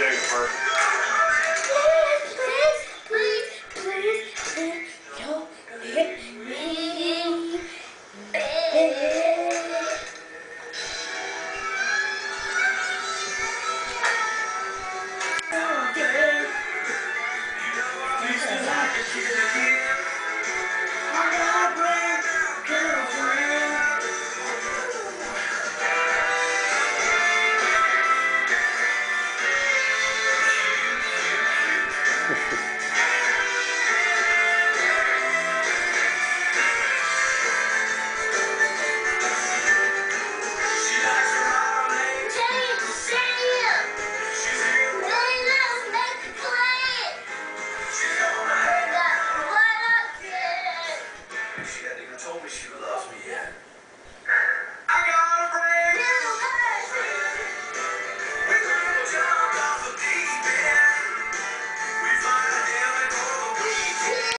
Jacob, bro.